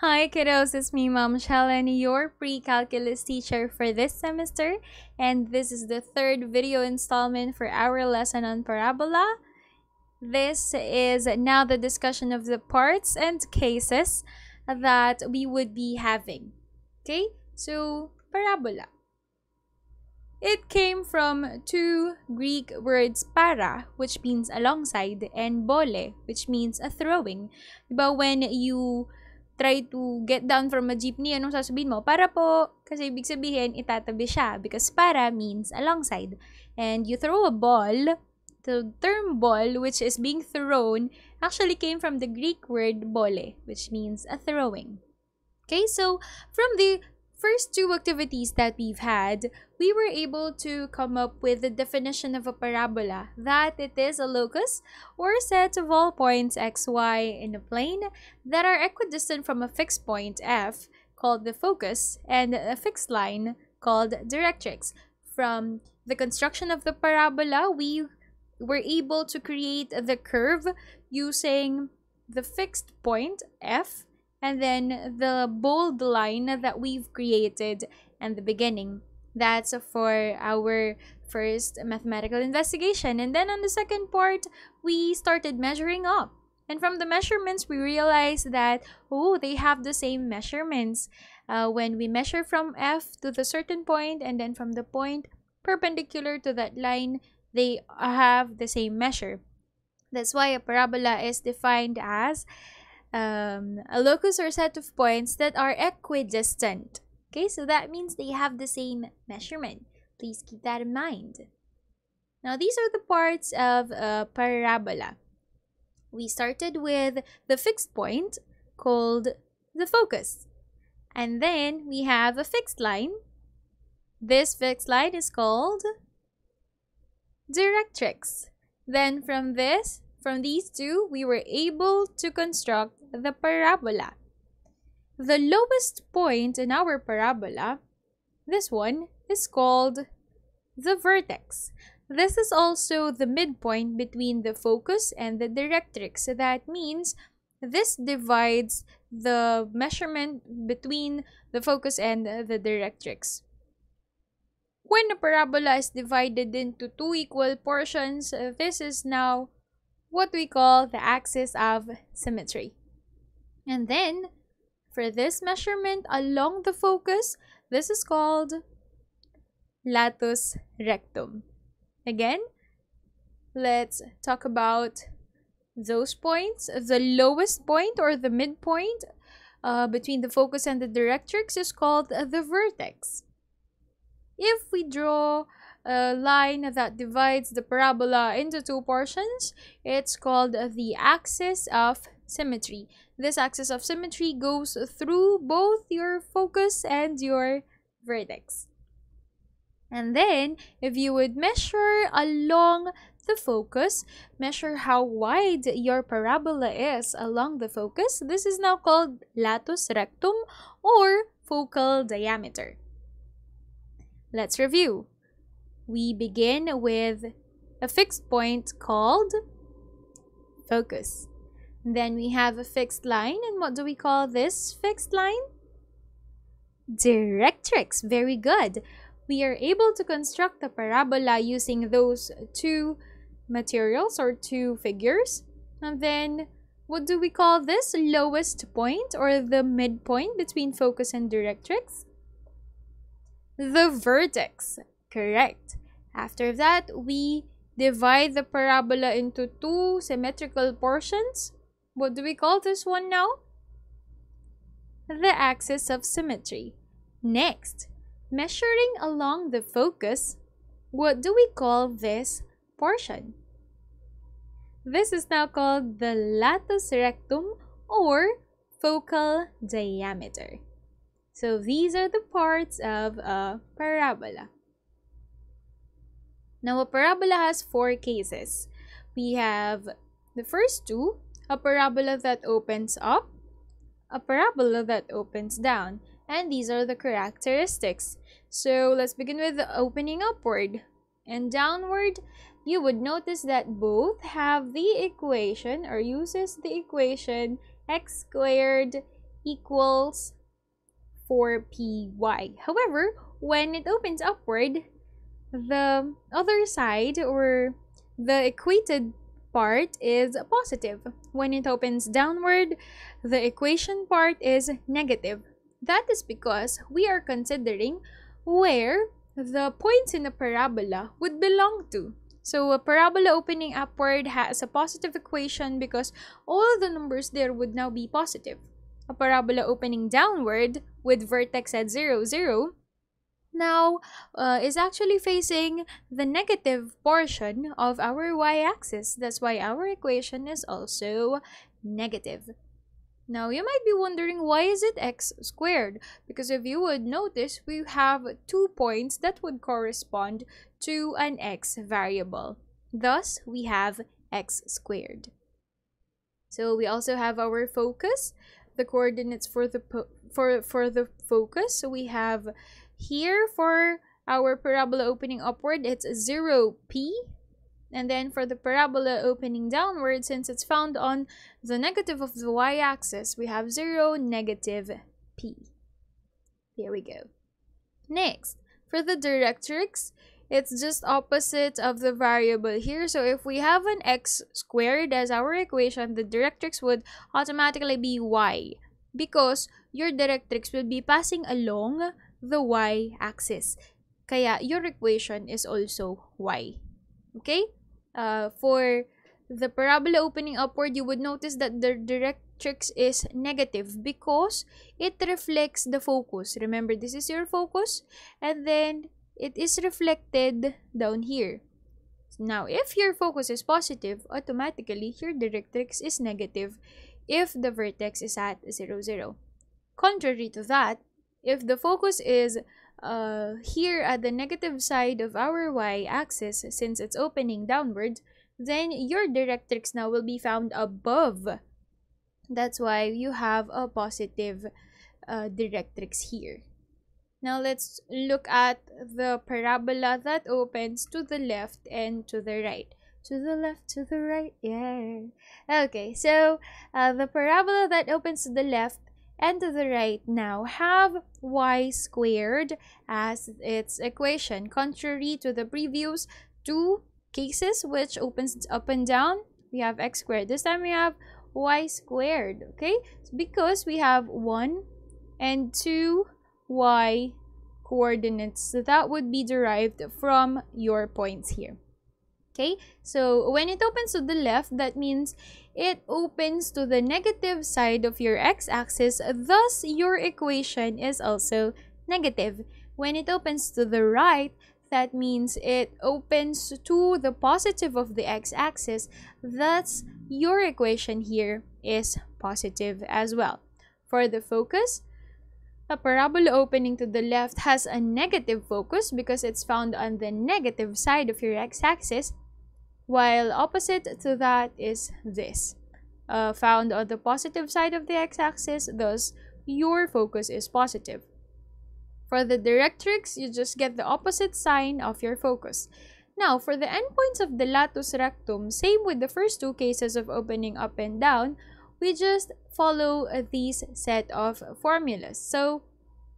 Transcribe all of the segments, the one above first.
Hi kiddos, it's me Mamsh Helen, your pre-calculus teacher for this semester and this is the third video installment for our lesson on parabola. This is now the discussion of the parts and cases that we would be having. Okay, so parabola. It came from two Greek words para, which means alongside, and bole, which means a throwing. But when you try to get down from a jeepney, anong sasabihin mo? Para po. Kasi ibig sabihin, itatabi siya. Because para means alongside. And you throw a ball. The term ball, which is being thrown, actually came from the Greek word bole, which means a throwing. Okay, so from the first two activities that we've had, we were able to come up with the definition of a parabola, that it is a locus or a set of all points xy in a plane that are equidistant from a fixed point f called the focus and a fixed line called directrix. From the construction of the parabola, we were able to create the curve using the fixed point f and then the bold line that we've created in the beginning. That's for our first mathematical investigation. And then on the second part, we started measuring up. And from the measurements, we realized that, oh, they have the same measurements. Uh, when we measure from F to the certain point and then from the point perpendicular to that line, they have the same measure. That's why a parabola is defined as um, a locus or set of points that are equidistant. Okay, so that means they have the same measurement. Please keep that in mind. Now, these are the parts of a parabola. We started with the fixed point called the focus. And then we have a fixed line. This fixed line is called directrix. Then from this, from these two, we were able to construct the parabola. The lowest point in our parabola, this one, is called the vertex. This is also the midpoint between the focus and the directrix. So that means this divides the measurement between the focus and the directrix. When a parabola is divided into two equal portions, this is now what we call the axis of symmetry. And then, for this measurement along the focus, this is called latus rectum. Again, let's talk about those points. The lowest point or the midpoint uh, between the focus and the directrix is called the vertex. If we draw a line that divides the parabola into two portions, it's called the axis of symmetry. This axis of symmetry goes through both your focus and your vertex. And then, if you would measure along the focus, measure how wide your parabola is along the focus. This is now called latus rectum or focal diameter. Let's review. We begin with a fixed point called focus. Then we have a fixed line. And what do we call this fixed line? Directrix. Very good. We are able to construct the parabola using those two materials or two figures. And then, what do we call this lowest point or the midpoint between focus and directrix? The vertex. Correct. After that, we divide the parabola into two symmetrical portions what do we call this one now? The axis of symmetry. Next, measuring along the focus, what do we call this portion? This is now called the latus rectum or focal diameter. So these are the parts of a parabola. Now a parabola has four cases. We have the first two, a parabola that opens up, a parabola that opens down. And these are the characteristics. So let's begin with the opening upward and downward. You would notice that both have the equation or uses the equation x squared equals 4py. However, when it opens upward, the other side or the equated part is positive. When it opens downward, the equation part is negative. That is because we are considering where the points in the parabola would belong to. So a parabola opening upward has a positive equation because all the numbers there would now be positive. A parabola opening downward with vertex at 0, 0 now uh, is actually facing the negative portion of our y-axis. That's why our equation is also negative. Now, you might be wondering why is it x squared? Because if you would notice, we have two points that would correspond to an x variable. Thus, we have x squared. So we also have our focus, the coordinates for the for for the focus. So we have here for our parabola opening upward, it's 0p and then for the parabola opening downward, since it's found on the negative of the y-axis, we have 0, negative p. There we go. Next, for the directrix, it's just opposite of the variable here. So if we have an x squared as our equation, the directrix would automatically be y because your directrix will be passing along the y-axis. Kaya your equation is also y. Okay? uh, for the parabola opening upward, you would notice that the directrix is negative because it reflects the focus. Remember, this is your focus and then it is reflected down here. Now, if your focus is positive, automatically your directrix is negative if the vertex is at 0, 0. Contrary to that, if the focus is uh, here at the negative side of our y-axis, since it's opening downwards, then your directrix now will be found above. That's why you have a positive uh, directrix here. Now let's look at the parabola that opens to the left and to the right. To the left, to the right, yeah. Okay, so uh, the parabola that opens to the left and the right now have y squared as its equation contrary to the previous two cases which opens up and down we have x squared. This time we have y squared okay? Because we have 1 and 2 y coordinates so that would be derived from your points here okay? So when it opens to the left that means it opens to the negative side of your x-axis thus your equation is also negative. When it opens to the right that means it opens to the positive of the x-axis thus your equation here is positive as well. For the focus a parabola opening to the left has a negative focus because it's found on the negative side of your x-axis while opposite to that is this, uh, found on the positive side of the x-axis, thus your focus is positive. For the directrix, you just get the opposite sign of your focus. Now, for the endpoints of the latus rectum, same with the first two cases of opening up and down, we just follow uh, these set of formulas. So,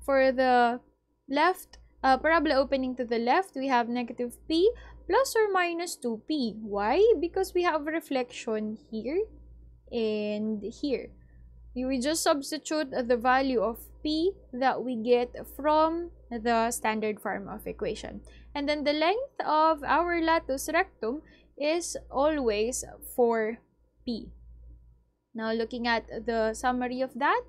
for the left, uh, parabola opening to the left, we have negative p plus or minus 2p. Why? Because we have reflection here and here. We just substitute the value of p that we get from the standard form of equation. And then the length of our latus rectum is always 4p. Now looking at the summary of that,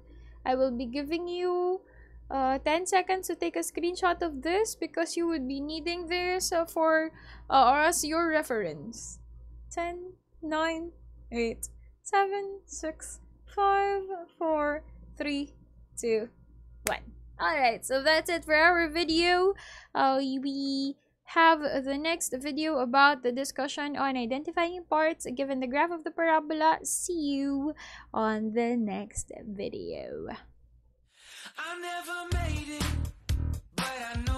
I will be giving you uh, 10 seconds to take a screenshot of this because you would be needing this uh, for uh, or as your reference. 10 9 8 7 6 5 4 3 2 1 all right so that's it for our video. Uh, we have the next video about the discussion on identifying parts given the graph of the parabola. See you on the next video I never made it, but I know.